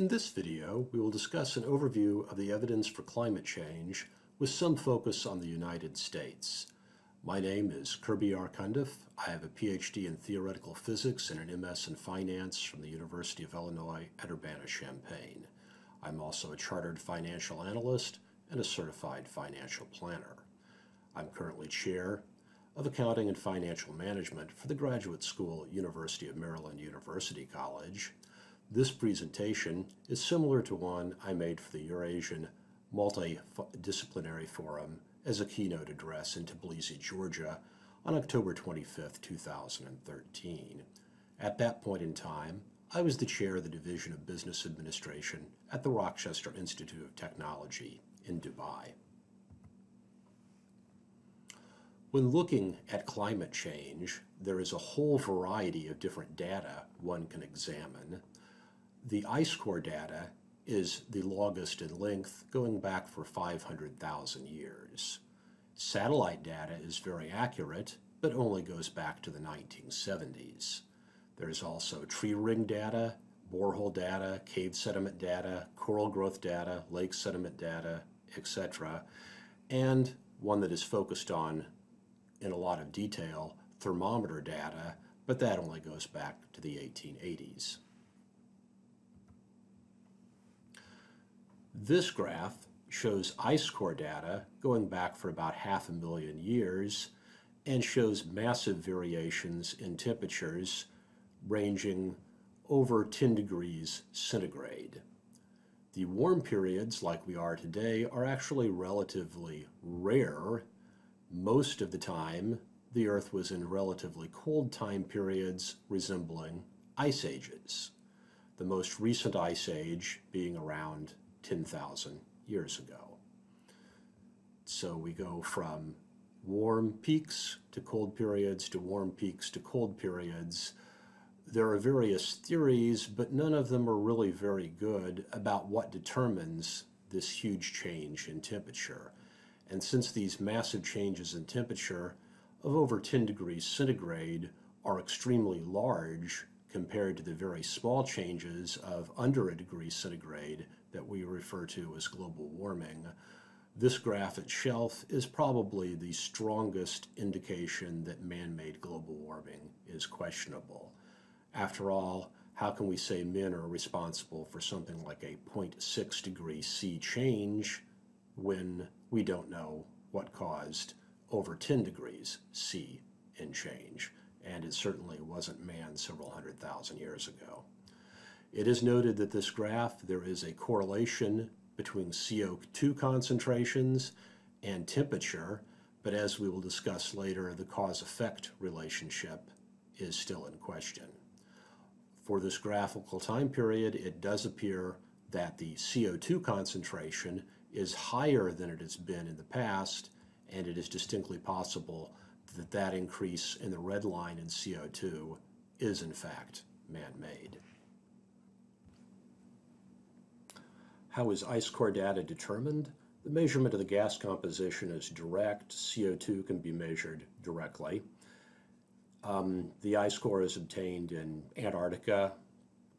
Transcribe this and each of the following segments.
In this video, we will discuss an overview of the evidence for climate change with some focus on the United States. My name is Kirby R. Cundiff. I have a PhD in theoretical physics and an MS in finance from the University of Illinois at Urbana-Champaign. I'm also a chartered financial analyst and a certified financial planner. I'm currently chair of Accounting and Financial Management for the Graduate School University of Maryland University College. This presentation is similar to one I made for the Eurasian Multidisciplinary Forum as a keynote address in Tbilisi, Georgia on October 25, 2013. At that point in time, I was the chair of the Division of Business Administration at the Rochester Institute of Technology in Dubai. When looking at climate change, there is a whole variety of different data one can examine. The ice core data is the longest in length, going back for 500,000 years. Satellite data is very accurate, but only goes back to the 1970s. There's also tree ring data, borehole data, cave sediment data, coral growth data, lake sediment data, etc., and one that is focused on in a lot of detail thermometer data, but that only goes back to the 1880s. This graph shows ice core data going back for about half a million years and shows massive variations in temperatures ranging over 10 degrees centigrade. The warm periods, like we are today, are actually relatively rare most of the time, the Earth was in relatively cold time periods resembling ice ages, the most recent ice age being around 10,000 years ago. So we go from warm peaks to cold periods to warm peaks to cold periods. There are various theories, but none of them are really very good about what determines this huge change in temperature. And since these massive changes in temperature of over 10 degrees centigrade are extremely large compared to the very small changes of under a degree centigrade that we refer to as global warming, this graph itself is probably the strongest indication that man-made global warming is questionable. After all, how can we say men are responsible for something like a 0.6 degree C change when we don't know what caused over 10 degrees C in change, and it certainly wasn't man several hundred thousand years ago. It is noted that this graph, there is a correlation between CO2 concentrations and temperature, but as we will discuss later, the cause-effect relationship is still in question. For this graphical time period, it does appear that the CO2 concentration is higher than it has been in the past, and it is distinctly possible that that increase in the red line in CO2 is in fact man-made. How is ice core data determined? The measurement of the gas composition is direct. CO2 can be measured directly. Um, the ice core is obtained in Antarctica,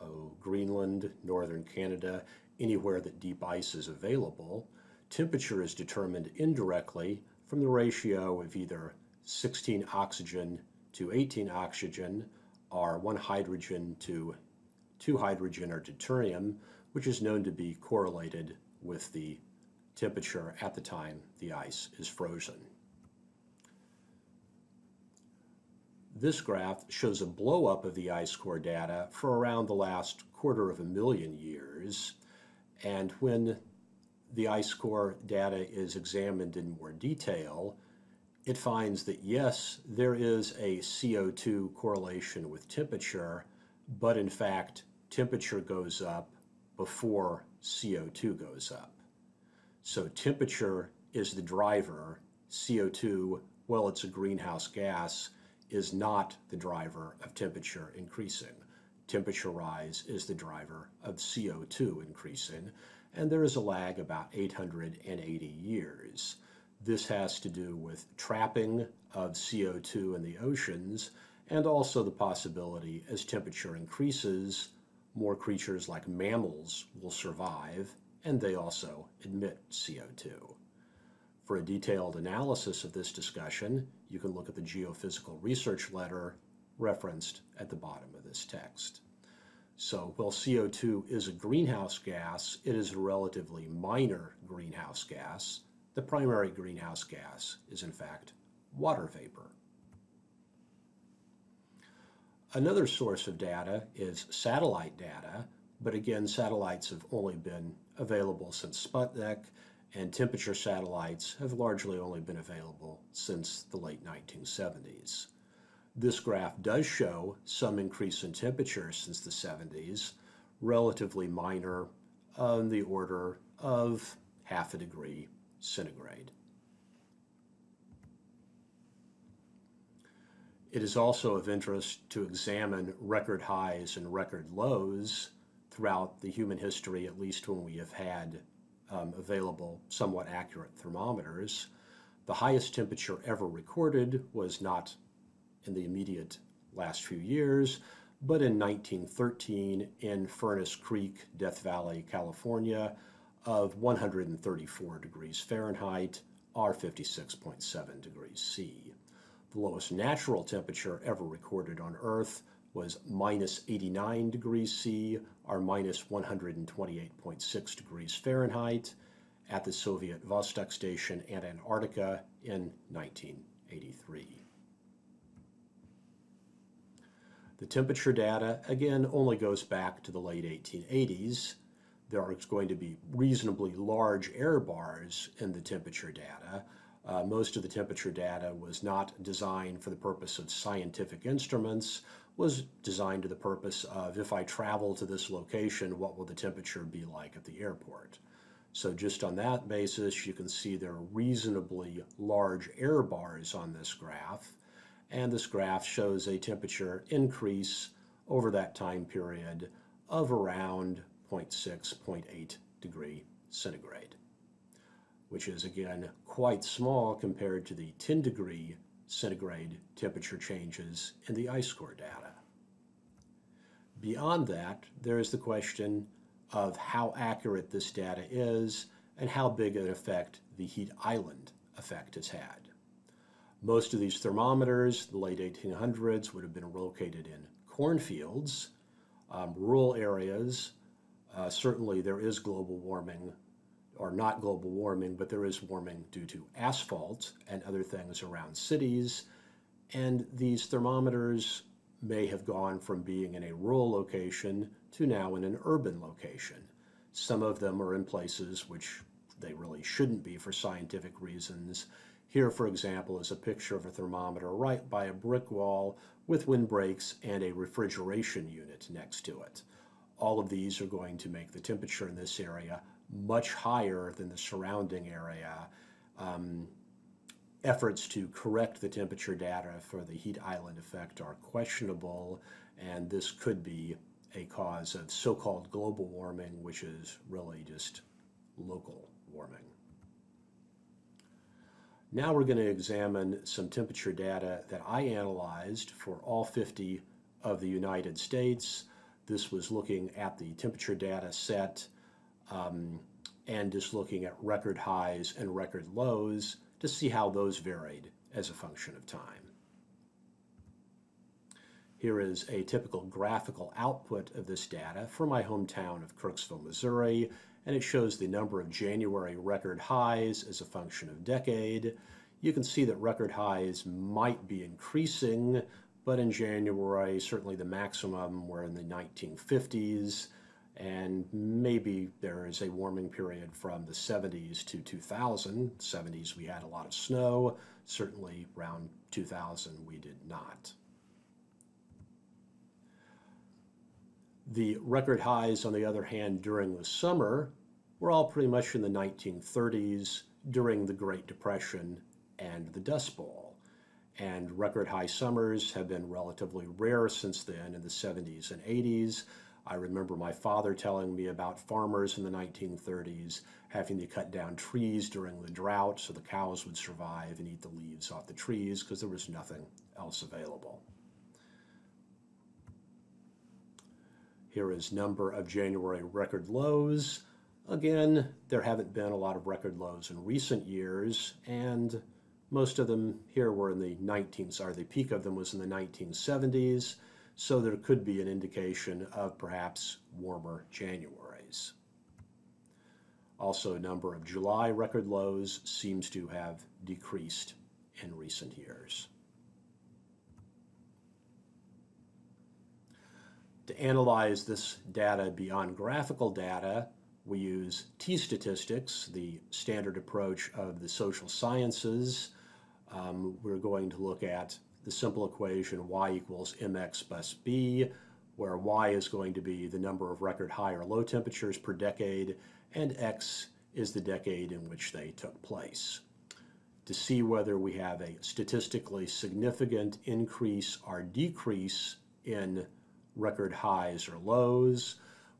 oh, Greenland, northern Canada, anywhere that deep ice is available. Temperature is determined indirectly from the ratio of either 16 oxygen to 18 oxygen or 1 hydrogen to 2 hydrogen or deuterium, which is known to be correlated with the temperature at the time the ice is frozen. This graph shows a blowup of the ice core data for around the last quarter of a million years. And when the ice core data is examined in more detail, it finds that yes, there is a CO2 correlation with temperature, but in fact, temperature goes up before CO2 goes up. So temperature is the driver. CO2, well, it's a greenhouse gas, is not the driver of temperature increasing temperature rise is the driver of CO2 increasing, and there is a lag about 880 years. This has to do with trapping of CO2 in the oceans and also the possibility as temperature increases, more creatures like mammals will survive, and they also emit CO2. For a detailed analysis of this discussion, you can look at the geophysical research letter referenced at the bottom of this text. So while CO2 is a greenhouse gas, it is a relatively minor greenhouse gas. The primary greenhouse gas is in fact water vapor. Another source of data is satellite data, but again, satellites have only been available since Sputnik, and temperature satellites have largely only been available since the late 1970s. This graph does show some increase in temperature since the 70s, relatively minor on the order of half a degree centigrade. It is also of interest to examine record highs and record lows throughout the human history, at least when we have had um, available somewhat accurate thermometers. The highest temperature ever recorded was not in the immediate last few years, but in 1913 in Furnace Creek, Death Valley, California, of 134 degrees Fahrenheit, or 56.7 degrees C. The lowest natural temperature ever recorded on Earth was minus 89 degrees C, or minus 128.6 degrees Fahrenheit, at the Soviet Vostok Station and Antarctica in 1983. The temperature data, again, only goes back to the late 1880s. There are going to be reasonably large error bars in the temperature data, uh, most of the temperature data was not designed for the purpose of scientific instruments, was designed to the purpose of if I travel to this location, what will the temperature be like at the airport? So just on that basis, you can see there are reasonably large error bars on this graph. And this graph shows a temperature increase over that time period of around 0.6, 0.8 degree centigrade which is again quite small compared to the 10 degree centigrade temperature changes in the ice core data. Beyond that, there is the question of how accurate this data is and how big an effect the heat island effect has had. Most of these thermometers, the late 1800s, would have been located in cornfields, um, rural areas. Uh, certainly, there is global warming or not global warming, but there is warming due to asphalt and other things around cities. And these thermometers may have gone from being in a rural location to now in an urban location. Some of them are in places which they really shouldn't be for scientific reasons. Here, for example, is a picture of a thermometer right by a brick wall with windbreaks and a refrigeration unit next to it. All of these are going to make the temperature in this area much higher than the surrounding area. Um, efforts to correct the temperature data for the heat island effect are questionable, and this could be a cause of so-called global warming, which is really just local warming. Now we're going to examine some temperature data that I analyzed for all 50 of the United States. This was looking at the temperature data set um, and just looking at record highs and record lows to see how those varied as a function of time. Here is a typical graphical output of this data for my hometown of Kirksville, Missouri, and it shows the number of January record highs as a function of decade. You can see that record highs might be increasing, but in January, certainly the maximum were in the 1950s, and maybe there is a warming period from the 70s to 2000. 70s we had a lot of snow, certainly around 2000 we did not. The record highs, on the other hand, during the summer were all pretty much in the 1930s during the Great Depression and the Dust Bowl. And record high summers have been relatively rare since then in the 70s and 80s. I remember my father telling me about farmers in the 1930s having to cut down trees during the drought so the cows would survive and eat the leaves off the trees because there was nothing else available. Here is number of January record lows. Again, there haven't been a lot of record lows in recent years, and most of them here were in the 19s, or the peak of them was in the 1970s, so there could be an indication of perhaps warmer Januaries. Also, number of July record lows seems to have decreased in recent years. To analyze this data beyond graphical data, we use t-statistics, the standard approach of the social sciences. Um, we're going to look at the simple equation y equals mx plus b, where y is going to be the number of record high or low temperatures per decade, and x is the decade in which they took place. To see whether we have a statistically significant increase or decrease in record highs or lows,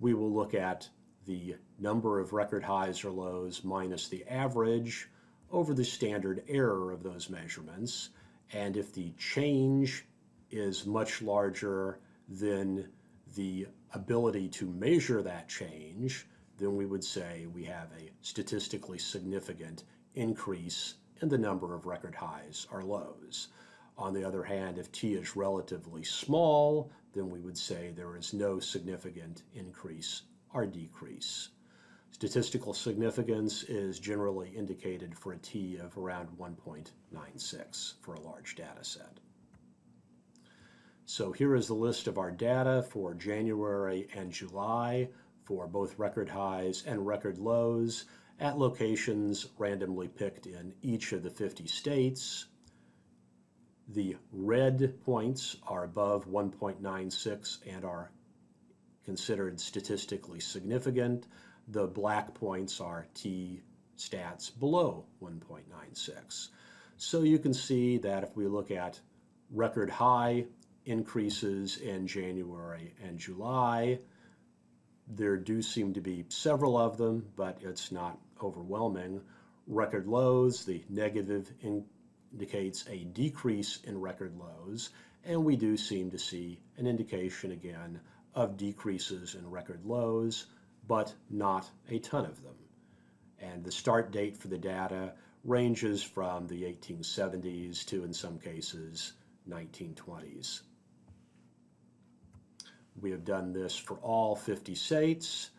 we will look at the number of record highs or lows minus the average over the standard error of those measurements. And if the change is much larger than the ability to measure that change, then we would say we have a statistically significant increase in the number of record highs or lows. On the other hand, if t is relatively small, then we would say there is no significant increase or decrease. Statistical significance is generally indicated for a t of around 1.96 for a large data set. So here is the list of our data for January and July for both record highs and record lows at locations randomly picked in each of the 50 states. The red points are above 1.96 and are considered statistically significant. The black points are T stats below 1.96. So you can see that if we look at record high increases in January and July, there do seem to be several of them, but it's not overwhelming. Record lows, the negative indicates a decrease in record lows, and we do seem to see an indication again of decreases in record lows, but not a ton of them. And the start date for the data ranges from the 1870s to, in some cases, 1920s. We have done this for all 50 states,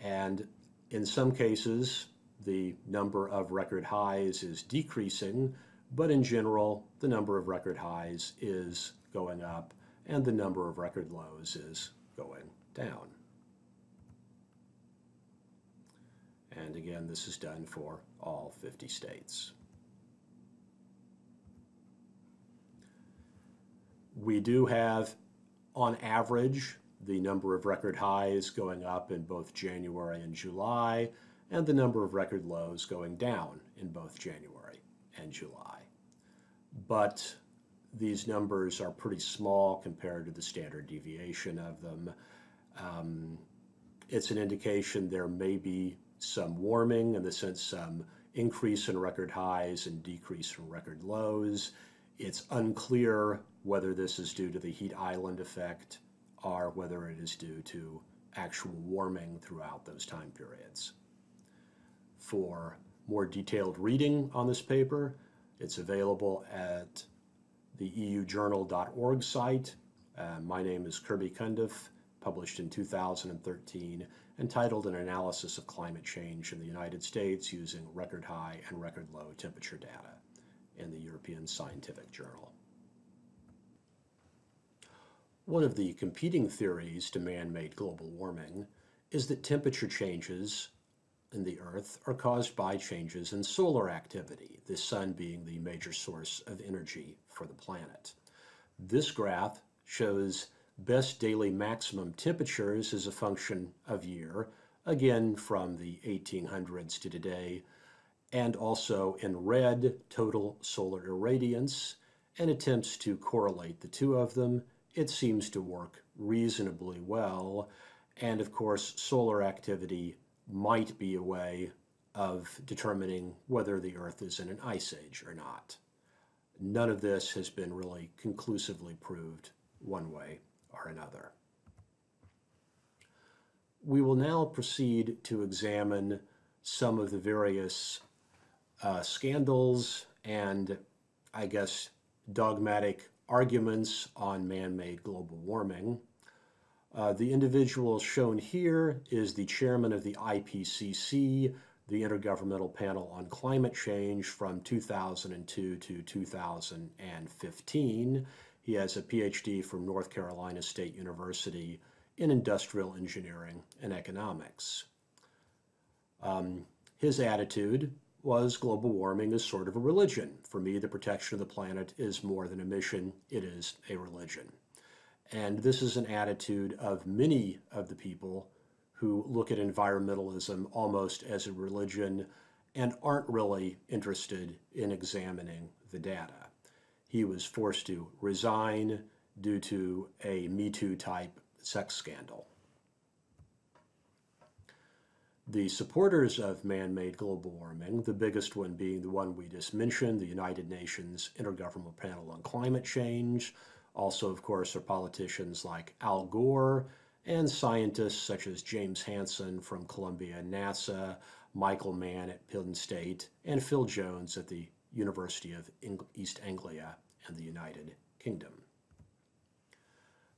and in some cases, the number of record highs is decreasing, but in general, the number of record highs is going up and the number of record lows is going down. And again, this is done for all 50 states. We do have, on average, the number of record highs going up in both January and July, and the number of record lows going down in both January and July. But these numbers are pretty small compared to the standard deviation of them. Um, it's an indication there may be some warming in the sense some increase in record highs and decrease in record lows. It's unclear whether this is due to the heat island effect or whether it is due to actual warming throughout those time periods. For more detailed reading on this paper, it's available at the eujournal.org site. Uh, my name is Kirby Cundiff, published in 2013, entitled An Analysis of Climate Change in the United States using record high and record low temperature data in the European Scientific Journal. One of the competing theories to man-made global warming is that temperature changes in the Earth are caused by changes in solar activity, the sun being the major source of energy for the planet. This graph shows best daily maximum temperatures as a function of year, again from the 1800s to today, and also in red total solar irradiance, and attempts to correlate the two of them it seems to work reasonably well. And of course, solar activity might be a way of determining whether the Earth is in an ice age or not. None of this has been really conclusively proved one way or another. we will now proceed to examine some of the various uh, scandals and, I guess, dogmatic arguments on man-made global warming. Uh, the individual shown here is the chairman of the IPCC, the Intergovernmental Panel on Climate Change from 2002 to 2015. He has a PhD from North Carolina State University in industrial engineering and economics. Um, his attitude was global warming is sort of a religion. For me, the protection of the planet is more than a mission, it is a religion. And this is an attitude of many of the people who look at environmentalism almost as a religion and aren't really interested in examining the data. He was forced to resign due to a Me Too type sex scandal. The supporters of man-made global warming, the biggest one being the one we just mentioned, the United Nations Intergovernmental Panel on Climate Change. Also, of course, are politicians like Al Gore and scientists such as James Hansen from Columbia and NASA, Michael Mann at Penn State, and Phil Jones at the University of East Anglia and the United Kingdom.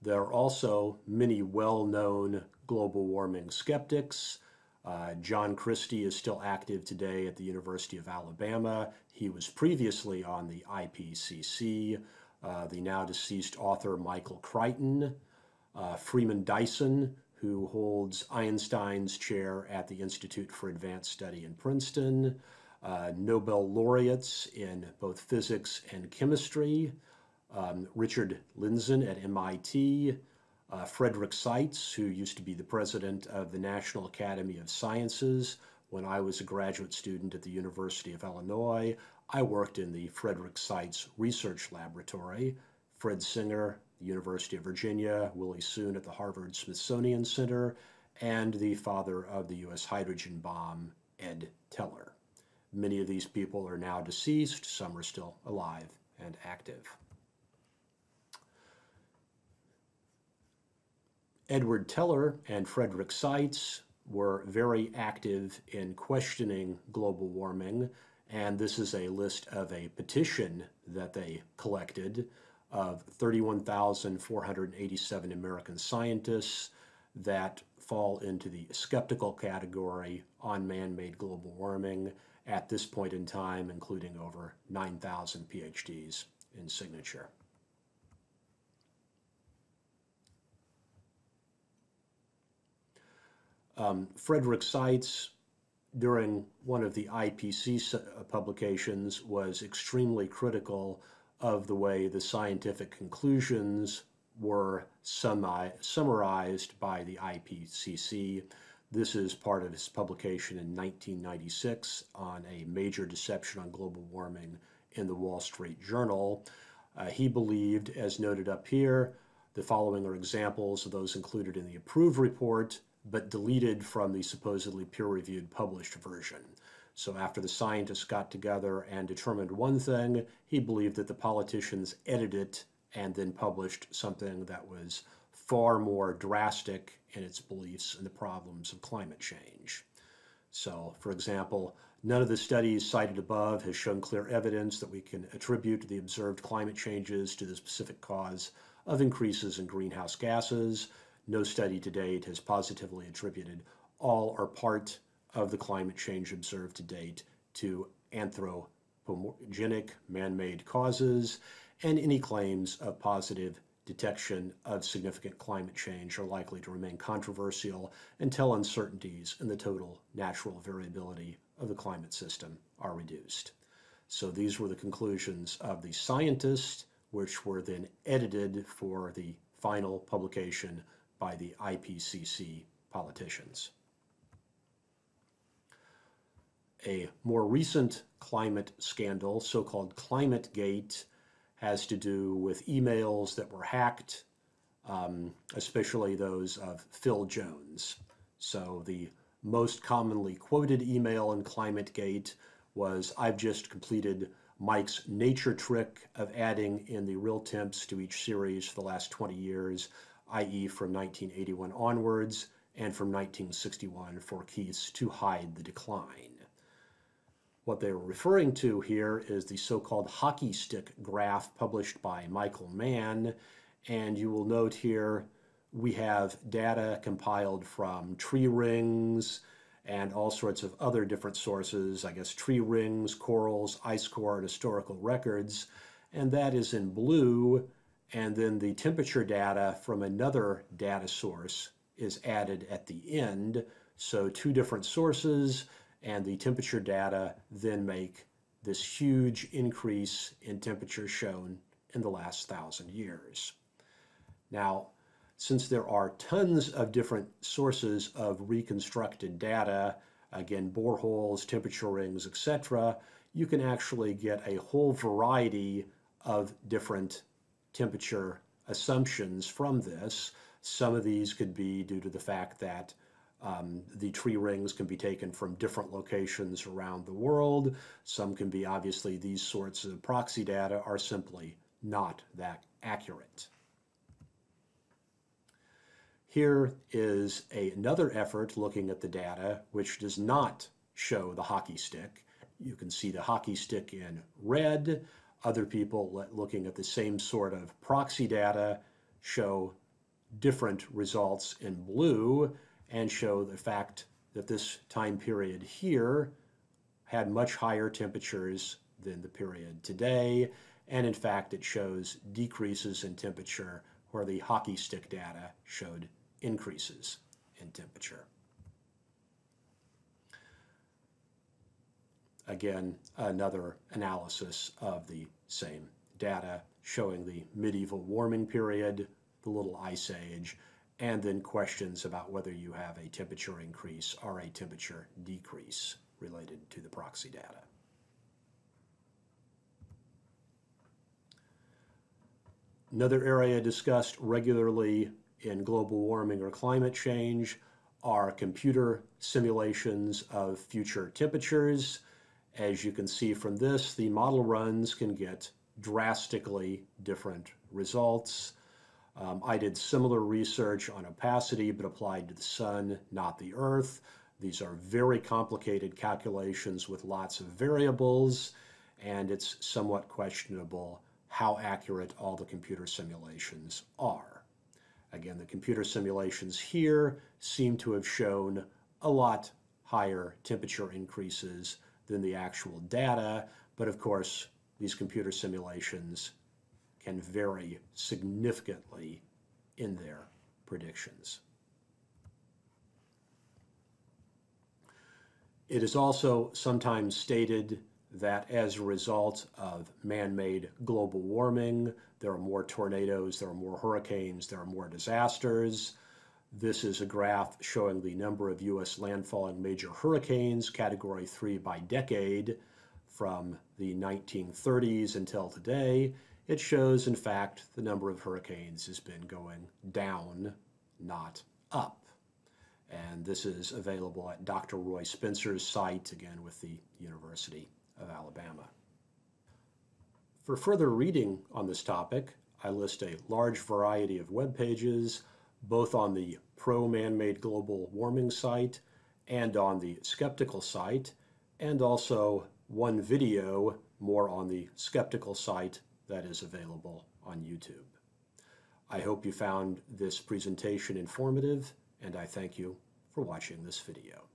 There are also many well-known global warming skeptics. Uh, John Christy is still active today at the University of Alabama. He was previously on the IPCC. Uh, the now deceased author Michael Crichton, uh, Freeman Dyson, who holds Einstein's chair at the Institute for Advanced Study in Princeton, uh, Nobel laureates in both physics and chemistry, um, Richard Lindzen at MIT, uh, Frederick Seitz, who used to be the president of the National Academy of Sciences. When I was a graduate student at the University of Illinois, I worked in the Frederick Seitz Research Laboratory. Fred Singer, the University of Virginia, Willie Soon at the Harvard Smithsonian Center, and the father of the U.S. hydrogen bomb, Ed Teller. Many of these people are now deceased, some are still alive and active. Edward Teller and Frederick Seitz were very active in questioning global warming, and this is a list of a petition that they collected of 31,487 American scientists that fall into the skeptical category on man-made global warming at this point in time, including over 9,000 PhDs in signature. Um, Frederick Seitz, during one of the IPC uh, publications, was extremely critical of the way the scientific conclusions were summarized by the IPCC. This is part of his publication in 1996 on a major deception on global warming in the Wall Street Journal. Uh, he believed, as noted up here, the following are examples of those included in the approved report but deleted from the supposedly peer-reviewed published version. So after the scientists got together and determined one thing, he believed that the politicians edited it and then published something that was far more drastic in its beliefs and the problems of climate change. So, for example, none of the studies cited above has shown clear evidence that we can attribute the observed climate changes to the specific cause of increases in greenhouse gases. No study to date has positively attributed all or part of the climate change observed to date to anthropogenic man-made causes, and any claims of positive detection of significant climate change are likely to remain controversial until uncertainties in the total natural variability of the climate system are reduced. So these were the conclusions of the scientists, which were then edited for the final publication by the IPCC politicians. A more recent climate scandal, so-called Climate Gate, has to do with emails that were hacked, um, especially those of Phil Jones. So the most commonly quoted email in ClimateGate was, I've just completed Mike's nature trick of adding in the real temps to each series for the last 20 years i.e. from 1981 onwards, and from 1961 for Keith's To Hide the Decline. What they were referring to here is the so-called hockey stick graph published by Michael Mann, and you will note here we have data compiled from tree rings and all sorts of other different sources, I guess tree rings, corals, ice core, and historical records, and that is in blue, and then the temperature data from another data source is added at the end. So two different sources and the temperature data then make this huge increase in temperature shown in the last thousand years. Now, since there are tons of different sources of reconstructed data, again, boreholes, temperature rings, etc., you can actually get a whole variety of different temperature assumptions from this. Some of these could be due to the fact that um, the tree rings can be taken from different locations around the world. Some can be obviously these sorts of proxy data are simply not that accurate. Here is a, another effort looking at the data which does not show the hockey stick. You can see the hockey stick in red. Other people looking at the same sort of proxy data show different results in blue and show the fact that this time period here had much higher temperatures than the period today. And in fact, it shows decreases in temperature where the hockey stick data showed increases in temperature. Again, another analysis of the same data showing the medieval warming period, the Little Ice Age, and then questions about whether you have a temperature increase or a temperature decrease related to the proxy data. Another area discussed regularly in global warming or climate change are computer simulations of future temperatures. As you can see from this, the model runs can get drastically different results. Um, I did similar research on opacity, but applied to the sun, not the earth. These are very complicated calculations with lots of variables, and it's somewhat questionable how accurate all the computer simulations are. Again, the computer simulations here seem to have shown a lot higher temperature increases than the actual data, but of course, these computer simulations can vary significantly in their predictions. It is also sometimes stated that as a result of man-made global warming, there are more tornadoes, there are more hurricanes, there are more disasters. This is a graph showing the number of U.S. landfalling major hurricanes, category three by decade, from the 1930s until today it shows, in fact, the number of hurricanes has been going down, not up. And this is available at Dr. Roy Spencer's site, again with the University of Alabama. For further reading on this topic, I list a large variety of web pages, both on the pro man-made global warming site and on the skeptical site, and also one video more on the skeptical site that is available on YouTube. I hope you found this presentation informative, and I thank you for watching this video.